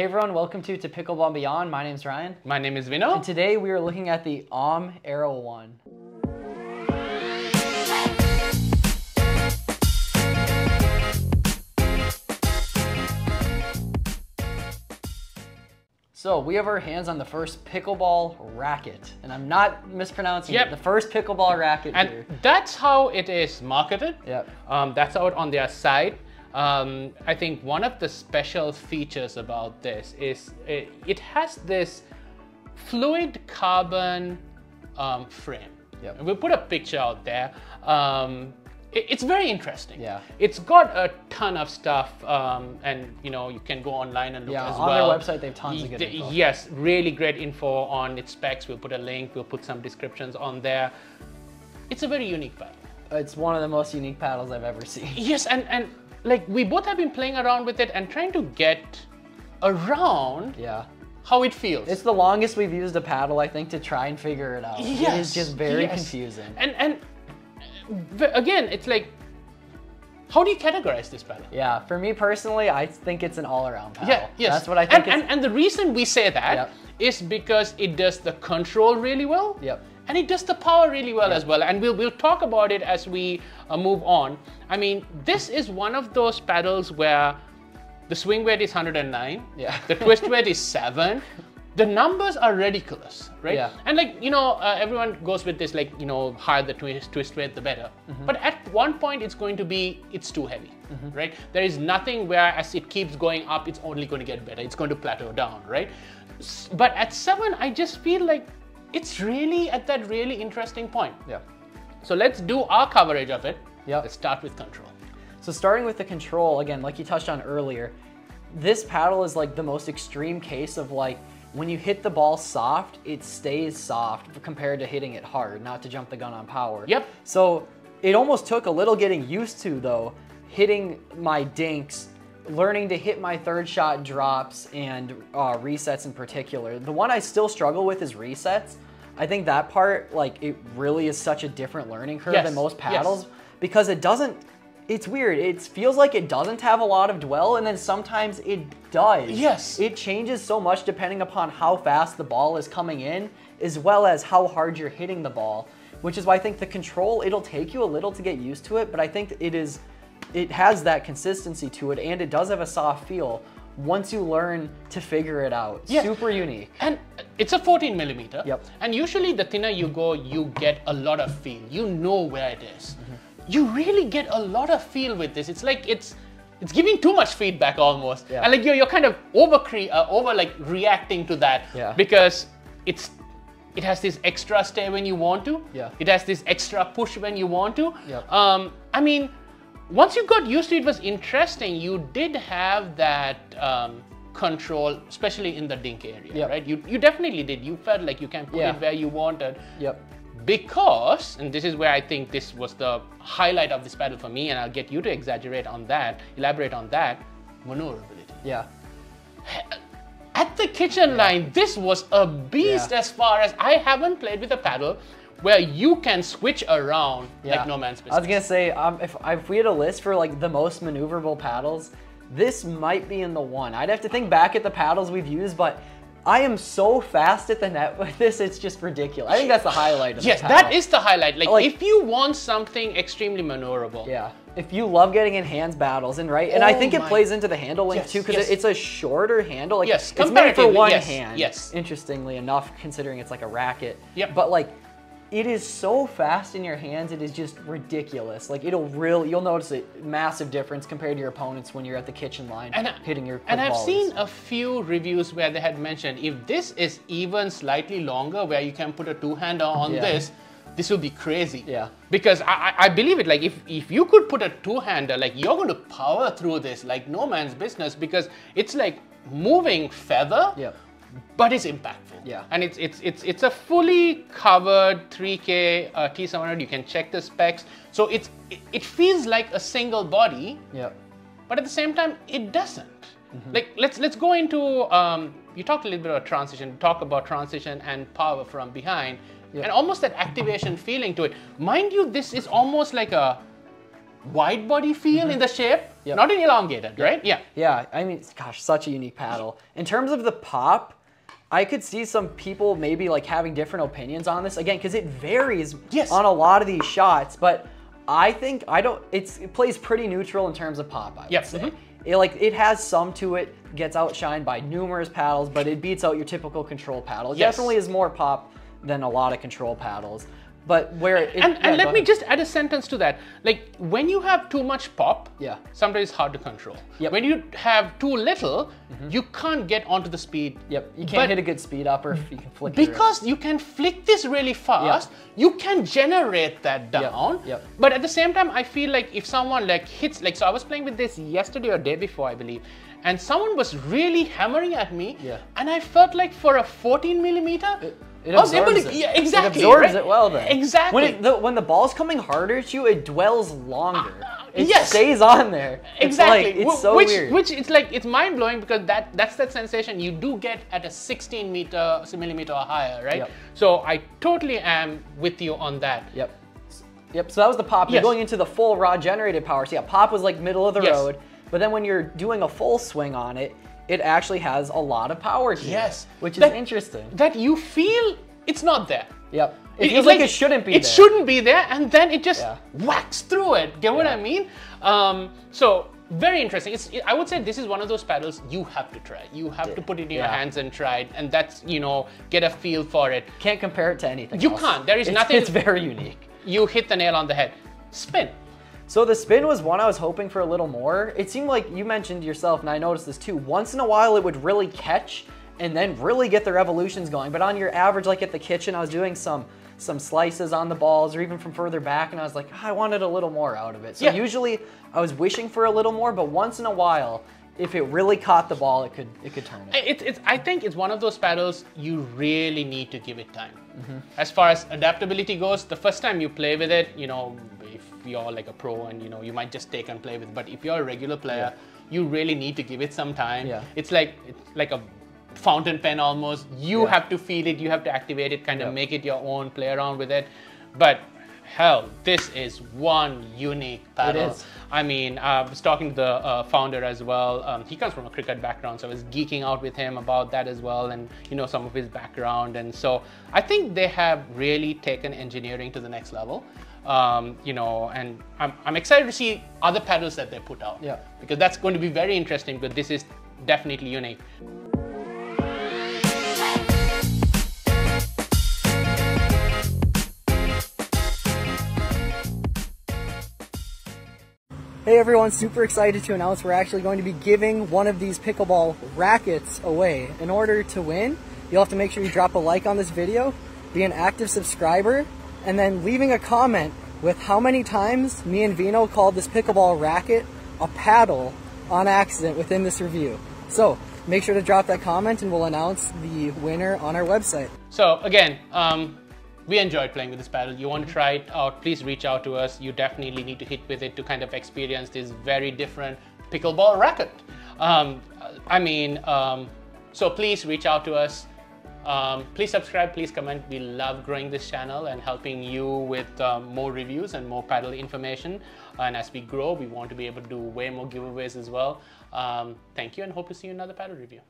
Hey everyone, welcome to To Pickleball Beyond. My name's Ryan. My name is Vino. And today we are looking at the Om Aero 1. So we have our hands on the first pickleball racket, and I'm not mispronouncing Yep. it. The first pickleball racket and here. that's how it is marketed. Yep. Um, that's out on their site. Um, I think one of the special features about this is it, it has this fluid carbon um, frame. Yep. And we'll put a picture out there. Um, it- it's very interesting. Yeah. It's got a ton of stuff, um, and you know you can go online and look Yeah, as on their website they have tons of good Y- info. Yes, really great info on its specs. We'll put a link. We'll put some descriptions on there. It's a very unique paddle. It's one of the most unique paddles I've ever seen. Yes, and and like we both have been playing around with it and trying to get around Yeah. how it feels. It's the longest we've used a paddle, I think, to try and figure it out. It is just very yes. confusing. And and again, it's like, how do you categorize this paddle? Yeah, for me personally, I think it's an all-around paddle. Yeah, yes. That's what I think. And, and, and the reason we say that is Yep. because it does the control really well. Yep. And it does the power really well as well. And we'll, we'll talk about it as we uh, move on. I mean, this is one of those paddles where the swing weight is 109. Yeah. The twist weight is 7. The numbers are ridiculous, right? Yeah. And like, you know, uh, everyone goes with this, like, you know, higher the twist, twist weight, the better. Mm-hmm. But at one point, it's going to be, it's too heavy, right? There is nothing where as it keeps going up, it's only going to get better. It's going to plateau down, right? But at seven, I just feel like it's really at that really interesting point. yeah. So let's do our coverage of it. Yeah. Let's start with control. So starting with the control, again, like you touched on earlier, this paddle is like the most extreme case of like, when you hit the ball soft, it stays soft compared to hitting it hard, not to jump the gun on power. Yep. So it almost took a little getting used to though, hitting my dinks, learning to hit my third shot drops and uh, resets in particular. The one I still struggle with is resets. I think that part, like, it really is such a different learning curve Yes, than most yes. paddles because it doesn't. It's weird. It feels like it doesn't have a lot of dwell, and then sometimes it does. Yes. It changes so much depending upon how fast the ball is coming in, as well as how hard you're hitting the ball. Which is why I think the control, it'll take you a little to get used to it, but I think it is, it has that consistency to it, and it does have a soft feel once you learn to figure it out. Yeah. Super unique. And it's a 14 millimeter. Yep. And usually the thinner you go, you get a lot of feel. You know where it is. You really get a lot of feel with this. It's like it's it's giving too much feedback almost. Yeah. And like you're, you're kind of over uh, over like reacting to that Yeah. because it's it has this extra stay when you want to. Yeah. It has this extra push when you want to. Yep. Um, I mean, once you got used to it, it was interesting. You did have that um, control, especially in the dink area, Yep. right? You, you definitely did. You felt like you can put Yeah. it where you wanted. Yep. Because, and this is where I think this was the highlight of this battle for me, and I'll get you to exaggerate on that, elaborate on that, maneuverability. Yeah. At the kitchen line, this was a beast Yeah. as far as I haven't played with a paddle where you can switch around like no man's business. I was gonna say, um, if, if we had a list for like the most maneuverable paddles, this might be in the one. I'd have to think back at the paddles we've used, but I am so fast at the net with this, it's just ridiculous. I think that's the highlight of Yes, that is the highlight. Like, Like- if you want something extremely maneuverable, Yeah. If you love getting in hands battles, and right, and I Oh think it plays into the handle length Yes, too, because yes. it's a shorter handle. Like, Yes, it's meant for one yes, hand. yes. Interestingly enough, considering it's like a racket. Yep. But like, it is so fast in your hands, it is just ridiculous. Like, it'll really, you'll notice a massive difference compared to your opponents when you're at the kitchen line And, hitting your. and I've volleys. seen a few reviews where they had mentioned if this is even slightly longer, where you can put a two-hander on Yeah. this, this will be crazy. Yeah. Because I, I I believe it. Like if if you could put a two-hander, like you're going to power through this like no man's business because it's like moving feather. Yep. But it's impactful. Yeah. And it's it's it's it's a fully covered 3K uh, T700. You can check the specs. So it's it, it feels like a single body Yeah. but at the same time it doesn't like let's let's go into um, you talked a little bit about transition talk about transition and power from behind Yeah. and almost that activation feeling to it mind you this is almost like a wide body feel in the shape Yep. not in elongated, right? Yeah. Yeah, I mean, gosh, such a unique paddle. In terms of the pop, I could see some people maybe like having different opinions on this again because it varies Yes. on a lot of these shots. But I think I don't. It's it plays pretty neutral in terms of pop. I Yep, say. mhm. It like it has some to it, gets outshined by numerous paddles, but it beats out your typical control paddle. It Yes. definitely is more pop than a lot of control paddles. But where it, And, yeah, and let me ahead. just add a sentence to that. Like when you have too much pop, Yeah. sometimes it's hard to control. Yep. When you have too little, mm-hmm. you can't get onto the speed. Yep, you can't hit a good speed up or you can flick. Because you can flick this really fast, you can generate that down. yep. But at the same time, I feel like if someone like hits, like so, I was playing with this yesterday or day before, I believe, and someone was really hammering at me, Yeah. and I felt like for a 14 millimeter, It, it oh, able absorbs it. yeah, exactly, It absorbs right? it well then. Exactly. When it, the, when the ball's coming harder at you, it dwells longer. It yes. stays on there. It's Exactly. like it's so which, weird. Which it's like it's mind blowing because that that's that sensation you do get at a 16 meter millimeter or higher, right? Yep. So I totally am with you on that. Yep. Yep. So that was the pop. You're going into the full raw generated power. So yeah, pop was like middle of the Yes. road, but then when you're doing a full swing on it, it actually has a lot of power to Yes. it, which is That- interesting. That you feel it's not there. Yep. It, It- feels it's like, it shouldn't be there. It there. shouldn't be there, and then it just Yeah. whacks through it. Get what Yeah. I mean? Um, so very interesting. It's, I would say this is one of those paddles you have to try. You have to put it in your Yeah. hands and try it, and that's you know get a feel for it. Can't compare it to anything. You else. can't. There is It's- nothing- It's very unique. You hit the nail on the head. Spin. So the spin was one I was hoping for a little more. It seemed like you mentioned yourself, and I noticed this too. Once in a while, it would really catch and then really get the revolutions going. But on your average, like at the kitchen, I was doing some some slices on the balls, or even from further back, and I was like, "Ah, I wanted a little more out of it. So Yeah. usually, I was wishing for a little more, but once in a while, if it really caught the ball, it could it could turn it. It, it's, I think it's one of those paddles you really need to give it time. Mm-hmm. As far as adaptability goes, the first time you play with it, you know, you're like a pro and you know, you might just take and play with. But if you're a regular player, you really need to give it some time. Yeah. It's like it's like a fountain pen almost. You Yeah. have to feel it. You have to activate it. Kind of Yep. make it your own. Play around with it. But hell, this is one unique paddle. is. I mean, I was talking to the uh, founder as well. Um, he comes from a cricket background, so I was geeking out with him about that as well, and you know some of his background. And so I think they have really taken engineering to the next level. Um, you know, and I'm, I'm excited to see other paddles that they put out. Yeah. Because that's going to be very interesting. Because this is definitely unique. Hey everyone, super excited to announce we're actually going to be giving one of these pickleball rackets away. In order to win, you'll have to make sure you drop a like on this video, be an active subscriber, and then leaving a comment with how many times me and Vino called this pickleball racket a paddle on accident within this review. So make sure to drop that comment and we'll announce the winner on our website. So again, um, we enjoyed playing with this paddle. You want to try it out, please reach out to us. You definitely need to hit with it to kind of experience this very different pickleball racket. Um, I mean, um, so please reach out to us. Um, please subscribe, please comment. We love growing this channel and helping you with um, more reviews and more paddle information. And as we grow, we want to be able to do way more giveaways as well. Um, thank you and hope to see you in another paddle review.